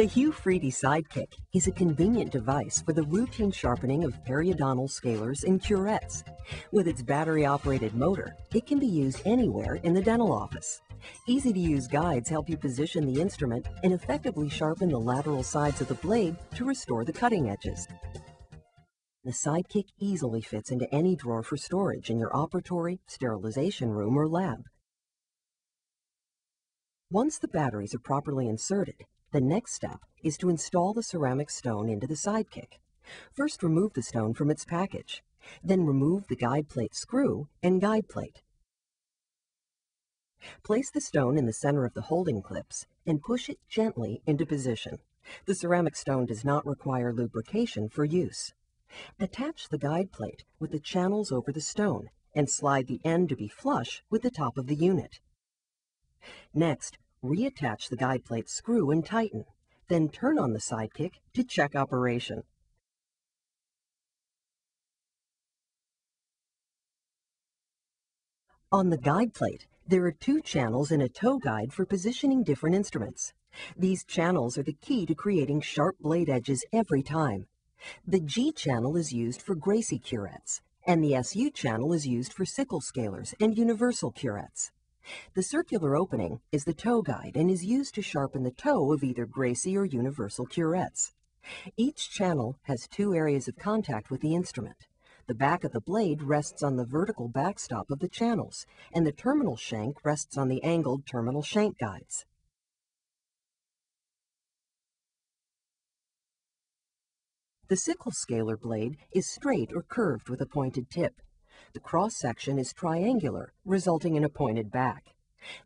The Hu-Friedy Sidekick is a convenient device for the routine sharpening of periodontal scalers and curettes. With its battery-operated motor, it can be used anywhere in the dental office. Easy-to-use guides help you position the instrument and effectively sharpen the lateral sides of the blade to restore the cutting edges. The Sidekick easily fits into any drawer for storage in your operatory, sterilization room, or lab. Once the batteries are properly inserted, the next step is to install the ceramic stone into the sidekick. First remove the stone from its package. Then remove the guide plate screw and guide plate. Place the stone in the center of the holding clips and push it gently into position. The ceramic stone does not require lubrication for use. Attach the guide plate with the channels over the stone and slide the end to be flush with the top of the unit. Next, reattach the guide plate screw and tighten. Then turn on the sidekick to check operation. On the guide plate, there are two channels and a toe guide for positioning different instruments. These channels are the key to creating sharp blade edges every time. The G channel is used for Gracey curettes, and the SU channel is used for sickle scalers and universal curettes. The circular opening is the toe guide and is used to sharpen the toe of either Gracey or universal curettes. Each channel has two areas of contact with the instrument. The back of the blade rests on the vertical backstop of the channels, and the terminal shank rests on the angled terminal shank guides. The sickle scaler blade is straight or curved with a pointed tip. The cross-section is triangular, resulting in a pointed back.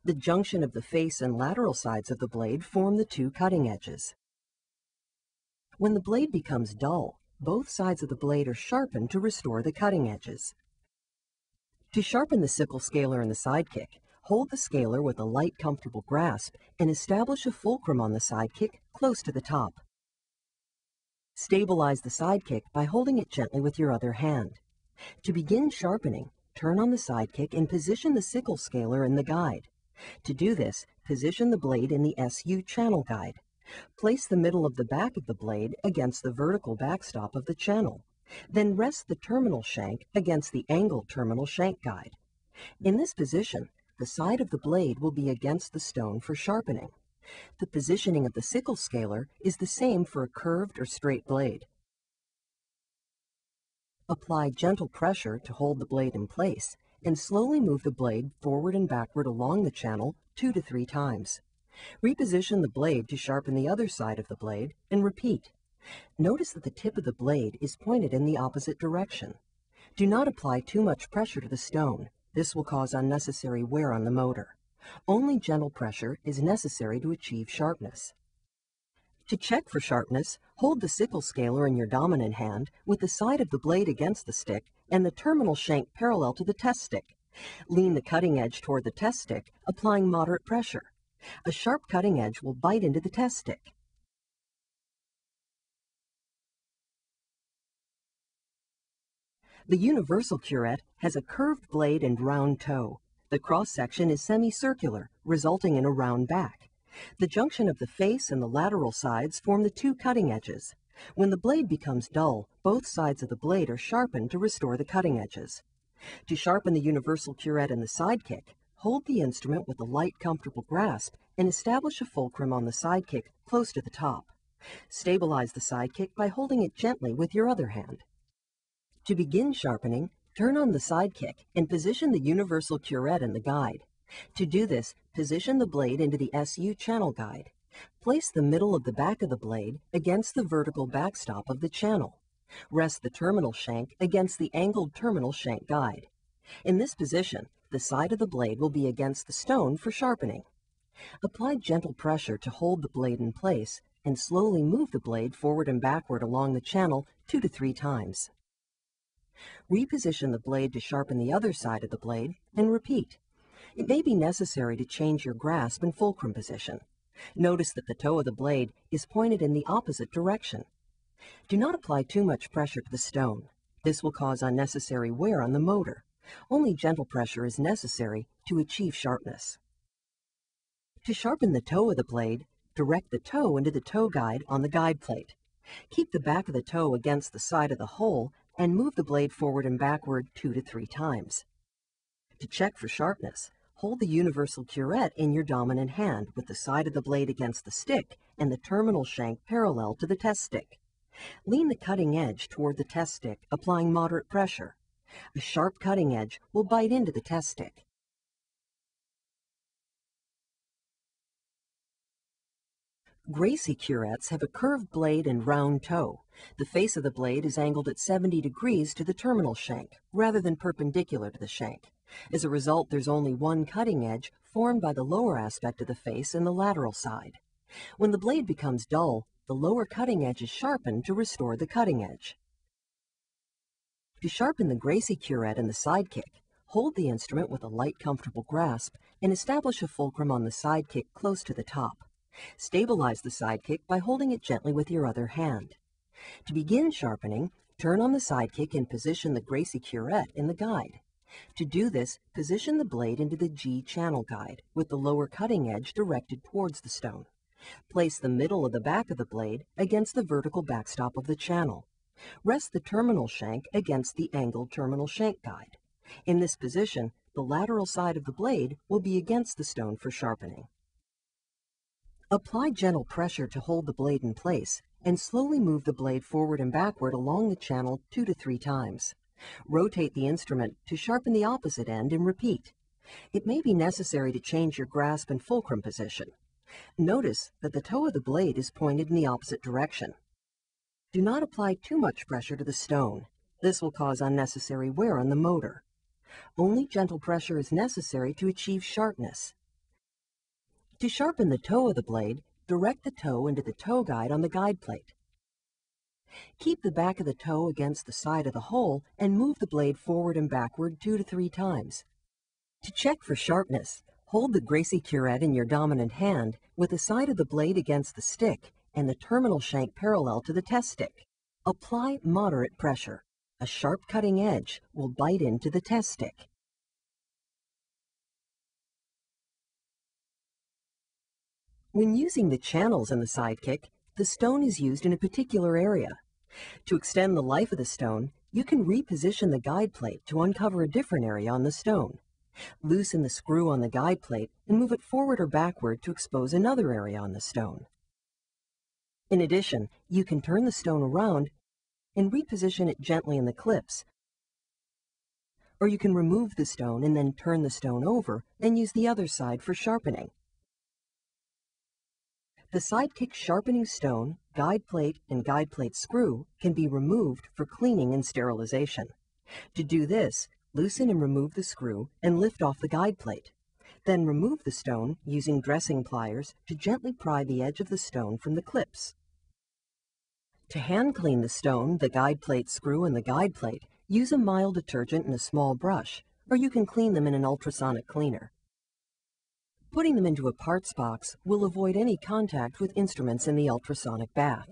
The junction of the face and lateral sides of the blade form the two cutting edges. When the blade becomes dull, both sides of the blade are sharpened to restore the cutting edges. To sharpen the sickle scaler and the sidekick, hold the scaler with a light, comfortable grasp and establish a fulcrum on the sidekick close to the top. Stabilize the sidekick by holding it gently with your other hand. To begin sharpening, turn on the sidekick and position the sickle scaler in the guide. To do this, position the blade in the SU channel guide. Place the middle of the back of the blade against the vertical backstop of the channel. Then rest the terminal shank against the angled terminal shank guide. In this position, the side of the blade will be against the stone for sharpening. The positioning of the sickle scaler is the same for a curved or straight blade. Apply gentle pressure to hold the blade in place and slowly move the blade forward and backward along the channel two to three times. Reposition the blade to sharpen the other side of the blade and repeat. Notice that the tip of the blade is pointed in the opposite direction. Do not apply too much pressure to the stone. This will cause unnecessary wear on the motor. Only gentle pressure is necessary to achieve sharpness. To check for sharpness, hold the sickle scaler in your dominant hand with the side of the blade against the stick and the terminal shank parallel to the test stick. Lean the cutting edge toward the test stick, applying moderate pressure. A sharp cutting edge will bite into the test stick. The universal curette has a curved blade and round toe. The cross-section is semicircular, resulting in a round back. The junction of the face and the lateral sides form the two cutting edges. When the blade becomes dull, both sides of the blade are sharpened to restore the cutting edges. To sharpen the universal curette and the sidekick, hold the instrument with a light, comfortable grasp and establish a fulcrum on the sidekick close to the top. Stabilize the sidekick by holding it gently with your other hand. To begin sharpening, turn on the sidekick and position the universal curette in the guide. To do this, position the blade into the SU channel guide. Place the middle of the back of the blade against the vertical backstop of the channel. Rest the terminal shank against the angled terminal shank guide. In this position, the side of the blade will be against the stone for sharpening. Apply gentle pressure to hold the blade in place and slowly move the blade forward and backward along the channel two to three times. Reposition the blade to sharpen the other side of the blade and repeat. It may be necessary to change your grasp and fulcrum position. Notice that the toe of the blade is pointed in the opposite direction. Do not apply too much pressure to the stone. This will cause unnecessary wear on the motor. Only gentle pressure is necessary to achieve sharpness. To sharpen the toe of the blade, direct the toe into the toe guide on the guide plate. Keep the back of the toe against the side of the hole and move the blade forward and backward two to three times. To check for sharpness, hold the universal curette in your dominant hand with the side of the blade against the stick and the terminal shank parallel to the test stick. Lean the cutting edge toward the test stick, applying moderate pressure. A sharp cutting edge will bite into the test stick. Gracey curettes have a curved blade and round toe. The face of the blade is angled at 70 degrees to the terminal shank, rather than perpendicular to the shank. As a result, there's only one cutting edge formed by the lower aspect of the face and the lateral side. When the blade becomes dull, the lower cutting edge is sharpened to restore the cutting edge. To sharpen the Gracey curette and the sidekick, hold the instrument with a light, comfortable grasp and establish a fulcrum on the sidekick close to the top. Stabilize the sidekick by holding it gently with your other hand. To begin sharpening, turn on the sidekick and position the Gracey curette in the guide. To do this, position the blade into the G channel guide with the lower cutting edge directed towards the stone. Place the middle of the back of the blade against the vertical backstop of the channel. Rest the terminal shank against the angled terminal shank guide. In this position, the lateral side of the blade will be against the stone for sharpening. Apply gentle pressure to hold the blade in place and slowly move the blade forward and backward along the channel two to three times. Rotate the instrument to sharpen the opposite end and repeat. It may be necessary to change your grasp and fulcrum position. Notice that the toe of the blade is pointed in the opposite direction. Do not apply too much pressure to the stone. This will cause unnecessary wear on the motor. Only gentle pressure is necessary to achieve sharpness. To sharpen the toe of the blade, direct the toe into the toe guide on the guide plate. Keep the back of the toe against the side of the hole and move the blade forward and backward two to three times. To check for sharpness, hold the Gracey curette in your dominant hand with the side of the blade against the stick and the terminal shank parallel to the test stick. Apply moderate pressure. A sharp cutting edge will bite into the test stick. When using the channels in the sidekick, the stone is used in a particular area. To extend the life of the stone, you can reposition the guide plate to uncover a different area on the stone. Loosen the screw on the guide plate and move it forward or backward to expose another area on the stone. In addition, you can turn the stone around and reposition it gently in the clips, or you can remove the stone and then turn the stone over and use the other side for sharpening. The Sidekick sharpening stone, guide plate, and guide plate screw can be removed for cleaning and sterilization. To do this, loosen and remove the screw and lift off the guide plate. Then remove the stone using dressing pliers to gently pry the edge of the stone from the clips. To hand clean the stone, the guide plate screw, and the guide plate, use a mild detergent and a small brush, or you can clean them in an ultrasonic cleaner. Putting them into a parts box will avoid any contact with instruments in the ultrasonic bath.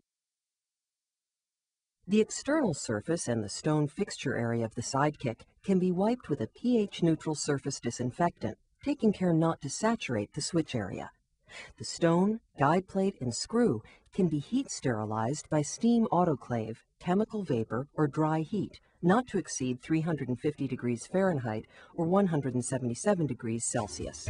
The external surface and the stone fixture area of the sidekick can be wiped with a pH-neutral surface disinfectant, taking care not to saturate the switch area. The stone, guide plate, and screw can be heat sterilized by steam autoclave, chemical vapor, or dry heat, not to exceed 350 degrees Fahrenheit or 177 degrees Celsius.